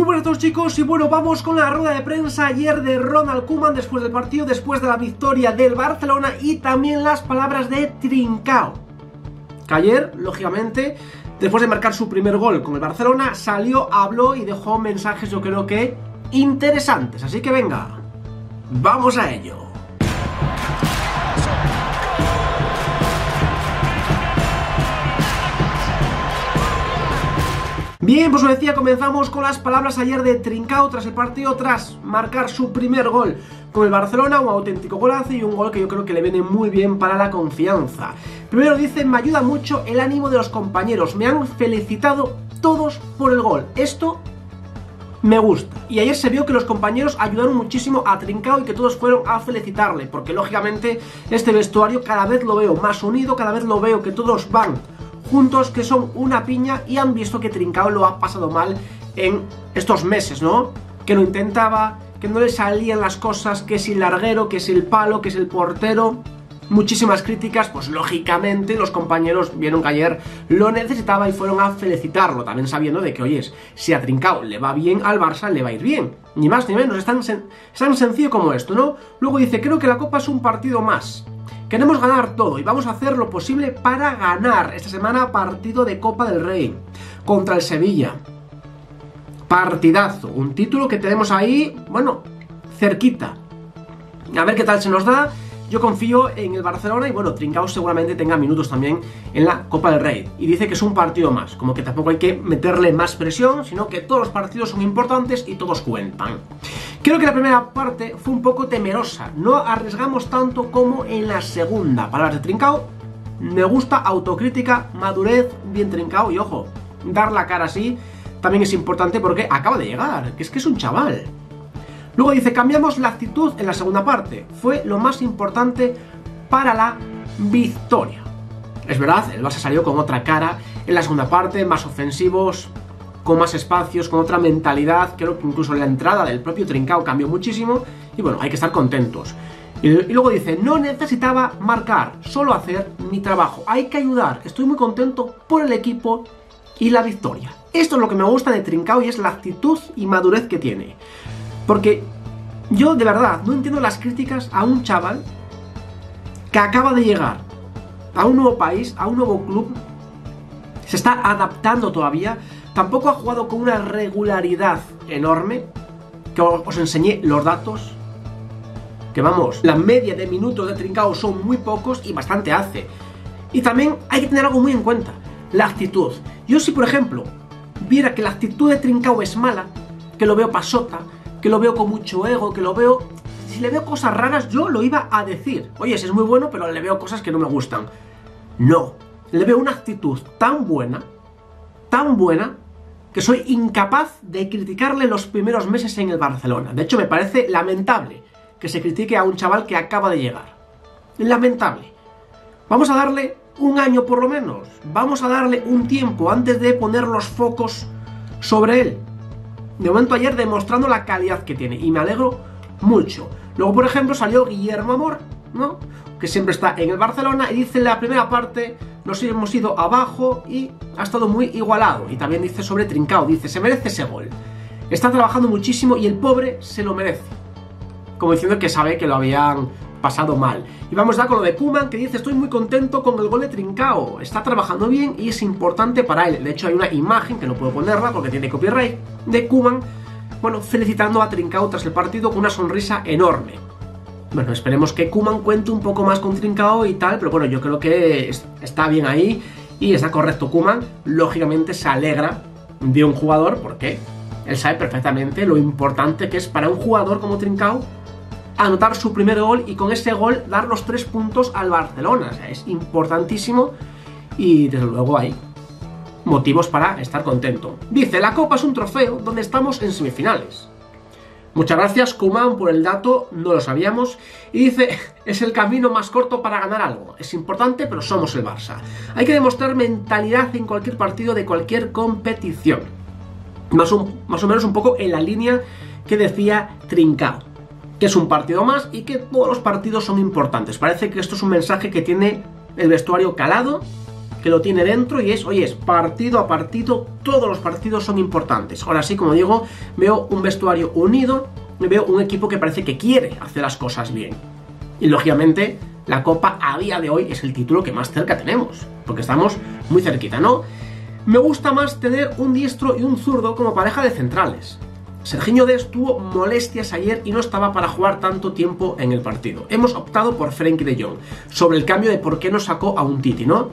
Muy buenas a todos chicos y bueno, vamos con la rueda de prensa ayer de Ronald Koeman después del partido, después de la victoria del Barcelona y también las palabras de Trincao. Que ayer, lógicamente, después de marcar su primer gol con el Barcelona, salió, habló y dejó mensajes yo creo que interesantes. Así que venga, vamos a ello. Bien, pues os decía, comenzamos con las palabras ayer de Trincao tras el partido, tras marcar su primer gol con el Barcelona, un auténtico golazo y un gol que yo creo que le viene muy bien para la confianza. Primero dice, me ayuda mucho el ánimo de los compañeros, me han felicitado todos por el gol. Esto me gusta. Y ayer se vio que los compañeros ayudaron muchísimo a Trincao y que todos fueron a felicitarle, porque lógicamente este vestuario cada vez lo veo más unido, cada vez lo veo que todos van juntos que son una piña y han visto que Trincao lo ha pasado mal en estos meses, ¿no? Que lo intentaba, que no le salían las cosas, que si el larguero, que si el palo, que si el portero. Muchísimas críticas, pues lógicamente los compañeros vieron que ayer lo necesitaba y fueron a felicitarlo, también sabiendo de que, oyes, si a Trincao le va bien, al Barça le va a ir bien. Ni más ni menos, es tan, es tan sencillo como esto, ¿no? Luego dice, creo que la Copa es un partido más. Queremos ganar todo y vamos a hacer lo posible para ganar esta semana partido de Copa del Rey contra el Sevilla. Partidazo, un título que tenemos ahí, bueno, cerquita. A ver qué tal se nos da yo confío en el Barcelona y bueno, Trincao seguramente tenga minutos también en la Copa del Rey. Y dice que es un partido más, como que tampoco hay que meterle más presión, sino que todos los partidos son importantes y todos cuentan. Creo que la primera parte fue un poco temerosa, no arriesgamos tanto como en la segunda. Palabras de Trincao, me gusta autocrítica, madurez, bien Trincao y ojo, dar la cara así también es importante porque acaba de llegar, que es que es un chaval. Luego dice, cambiamos la actitud en la segunda parte. Fue lo más importante para la victoria. Es verdad, el Barça salió con otra cara en la segunda parte, más ofensivos, con más espacios, con otra mentalidad. Creo que incluso la entrada del propio Trincao cambió muchísimo. Y bueno, hay que estar contentos. Y, luego dice, no necesitaba marcar, solo hacer mi trabajo. Hay que ayudar. Estoy muy contento por el equipo y la victoria. Esto es lo que me gusta de Trincao y es la actitud y madurez que tiene. Porque yo de verdad no entiendo las críticas a un chaval que acaba de llegar a un nuevo país, a un nuevo club, se está adaptando todavía, tampoco ha jugado con una regularidad enorme, que os enseñé los datos, que vamos, la media de minutos de trincao son muy pocos y bastante hace. Y también hay que tener algo muy en cuenta, la actitud. Yo si por ejemplo viera que la actitud de trincao es mala, que lo veo pasota, que lo veo con mucho ego, que lo veo... Si le veo cosas raras, yo lo iba a decir. Oye, es muy bueno, pero le veo cosas que no me gustan. No, le veo una actitud tan buena, tan buena, que soy incapaz de criticarle los primeros meses en el Barcelona. De hecho, me parece lamentable que se critique a un chaval que acaba de llegar. Lamentable. Vamos a darle un año por lo menos. Vamos a darle un tiempo antes de poner los focos sobre él de momento ayer demostrando la calidad que tiene y me alegro mucho. Luego, por ejemplo, salió Guillermo Amor, ¿no? Que siempre está en el Barcelona y dice en la primera parte nos hemos ido abajo y ha estado muy igualado. Y también dice sobre Trincao, dice, se merece ese gol. Está trabajando muchísimo y el pobre se lo merece. Como diciendo que sabe que lo habían pasado mal. Y vamos ya con lo de Kuman, que dice, estoy muy contento con el gol de Trincao, está trabajando bien y es importante para él. De hecho hay una imagen, que no puedo ponerla porque tiene copyright, de Kuman, bueno, felicitando a Trincao tras el partido con una sonrisa enorme. Bueno, esperemos que Kuman cuente un poco más con Trincao y tal, pero bueno, yo creo que está bien ahí y está correcto. Kuman, lógicamente, se alegra de un jugador porque él sabe perfectamente lo importante que es para un jugador como Trincao anotar su primer gol y con ese gol dar los tres puntos al Barcelona. O sea, es importantísimo y desde luego hay motivos para estar contento. Dice, la Copa es un trofeo donde estamos en semifinales. Muchas gracias, Kuman, por el dato, no lo sabíamos. Y dice, es el camino más corto para ganar algo. Es importante, pero somos el Barça. Hay que demostrar mentalidad en cualquier partido de cualquier competición. Más, más o menos un poco en la línea que decía Trincao que es un partido más y que todos los partidos son importantes. Parece que esto es un mensaje que tiene el vestuario calado que lo tiene dentro y es, oye, es partido a partido, todos los partidos son importantes. Ahora sí, como digo, veo un vestuario unido, veo un equipo que parece que quiere hacer las cosas bien. Y lógicamente, la Copa a día de hoy es el título que más cerca tenemos, porque estamos muy cerquita, ¿no? Me gusta más tener un diestro y un zurdo como pareja de centrales. Serginho Des tuvo molestias ayer y no estaba para jugar tanto tiempo en el partido. Hemos optado por Frenkie de Jong, sobre el cambio de por qué no sacó a un Titi, ¿no?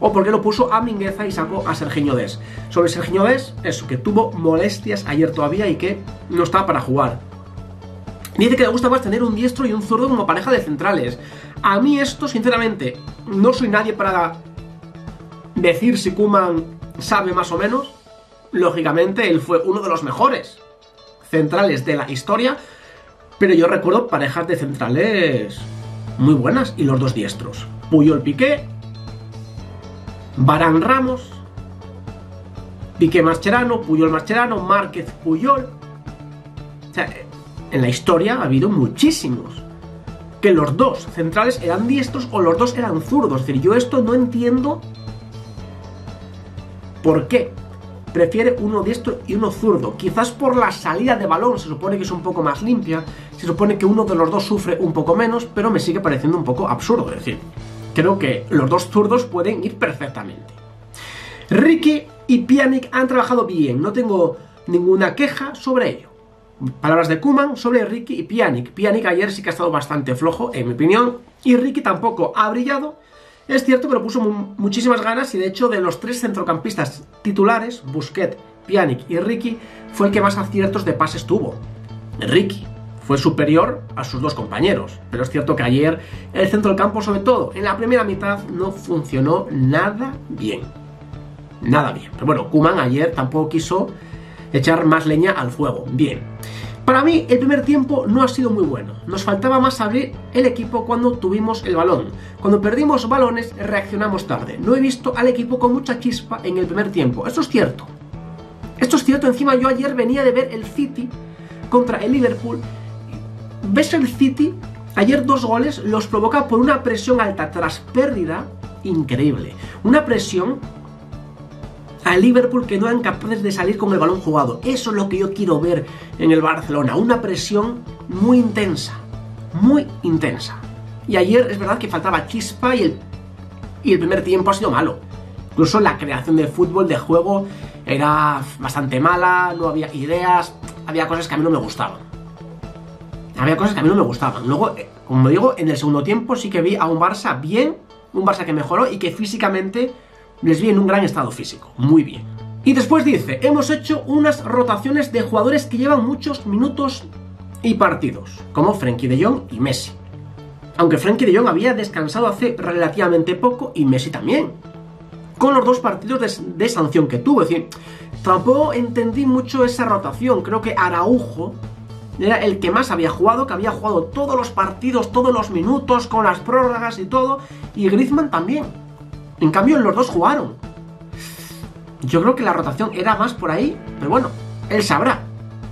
O por qué lo puso a Mingueza y sacó a Serginho Des. Sobre Serginho Des, eso, que tuvo molestias ayer todavía y que no estaba para jugar. Dice que le gusta más tener un diestro y un zurdo como pareja de centrales. A mí esto, sinceramente, no soy nadie para decir si Kuman sabe más o menos. Lógicamente, él fue uno de los mejores centrales de la historia, pero yo recuerdo parejas de centrales muy buenas y los dos diestros. Puyol Piqué, Barán Ramos, Piqué Mascherano, Puyol Mascherano, Márquez Puyol. O sea, en la historia ha habido muchísimos. Que los dos centrales eran diestros o los dos eran zurdos. Es decir, yo esto no entiendo por qué prefiere uno diestro y uno zurdo. Quizás por la salida de balón se supone que es un poco más limpia, se supone que uno de los dos sufre un poco menos, pero me sigue pareciendo un poco absurdo. Es decir, creo que los dos zurdos pueden ir perfectamente. Ricky y Pjanic han trabajado bien, no tengo ninguna queja sobre ello. Palabras de Kuman sobre Ricky y Pjanic. Pjanic ayer sí que ha estado bastante flojo, en mi opinión, y Ricky tampoco ha brillado, es cierto que lo puso muchísimas ganas y de hecho de los tres centrocampistas titulares, Busquets, Pjanic y Ricky, fue el que más aciertos de pases tuvo. Ricky fue superior a sus dos compañeros, pero es cierto que ayer el centro del campo, sobre todo en la primera mitad, no funcionó nada bien. Nada bien. Pero bueno, Kuman ayer tampoco quiso echar más leña al fuego. Bien. Para mí, el primer tiempo no ha sido muy bueno. Nos faltaba más abrir el equipo cuando tuvimos el balón. Cuando perdimos balones, reaccionamos tarde. No he visto al equipo con mucha chispa en el primer tiempo. Esto es cierto. Esto es cierto. Encima, yo ayer venía de ver el City contra el Liverpool. ¿Ves el City? Ayer dos goles los provoca por una presión alta tras pérdida increíble. Una presión a Liverpool que no eran capaces de salir con el balón jugado. Eso es lo que yo quiero ver en el Barcelona, una presión muy intensa, muy intensa. Y ayer es verdad que faltaba chispa y el, y el primer tiempo ha sido malo. Incluso la creación de fútbol, de juego, era bastante mala, no había ideas, había cosas que a mí no me gustaban. Había cosas que a mí no me gustaban. Luego, eh, como digo, en el segundo tiempo sí que vi a un Barça bien, un Barça que mejoró y que físicamente les vi en un gran estado físico. Muy bien. Y después dice, hemos hecho unas rotaciones de jugadores que llevan muchos minutos y partidos, como Frenkie de Jong y Messi. Aunque Frenkie de Jong había descansado hace relativamente poco y Messi también. Con los dos partidos de, sanción que tuvo. Es decir, tampoco entendí mucho esa rotación. Creo que Araujo era el que más había jugado, que había jugado todos los partidos, todos los minutos, con las prórrogas y todo. Y Griezmann también. En cambio, los dos jugaron. Yo creo que la rotación era más por ahí, pero bueno, él sabrá.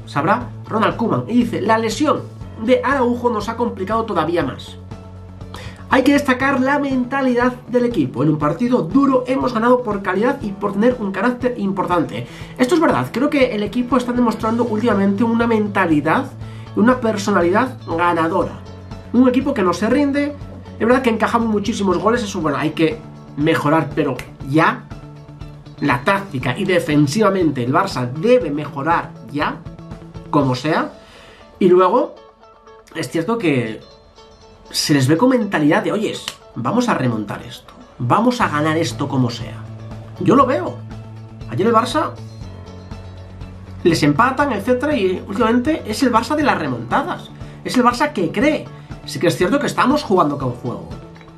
Sabrá Ronald Koeman. Y dice, la lesión de Araujo nos ha complicado todavía más. Hay que destacar la mentalidad del equipo. En un partido duro hemos ganado por calidad y por tener un carácter importante. Esto es verdad, creo que el equipo está demostrando últimamente una mentalidad y una personalidad ganadora. Un equipo que no se rinde. Es verdad que encajamos muchísimos goles, eso bueno, hay que mejorar, pero ya la táctica y defensivamente el Barça debe mejorar ya, como sea. Y luego, es cierto que se les ve con mentalidad de, oyes, vamos a remontar esto, vamos a ganar esto como sea. Yo lo veo. Ayer el Barça les empatan, etcétera, y últimamente es el Barça de las remontadas. Es el Barça que cree. Sí que es cierto que estamos jugando con fuego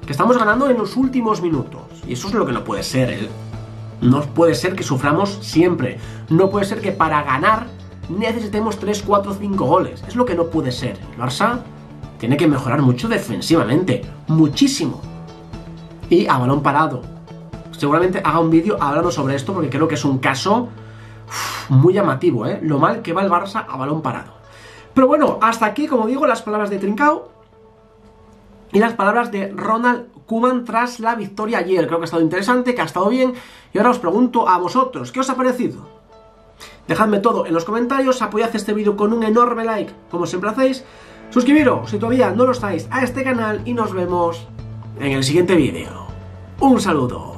que estamos ganando en los últimos minutos. Y eso es lo que no puede ser. ¿eh? No puede ser que suframos siempre. No puede ser que para ganar necesitemos 3, 4, 5 goles. Es lo que no puede ser. El Barça tiene que mejorar mucho defensivamente. Muchísimo. Y a balón parado. Seguramente haga un vídeo hablando sobre esto porque creo que es un caso muy llamativo, ¿eh? Lo mal que va el Barça a balón parado. Pero bueno, hasta aquí, como digo, las palabras de Trincao y las palabras de Ronald Kuman tras la victoria ayer. Creo que ha estado interesante, que ha estado bien. Y ahora os pregunto a vosotros, ¿qué os ha parecido? Dejadme todo en los comentarios, apoyad este vídeo con un enorme like, como siempre hacéis. Suscribiros si todavía no lo estáis a este canal y nos vemos en el siguiente vídeo. Un saludo.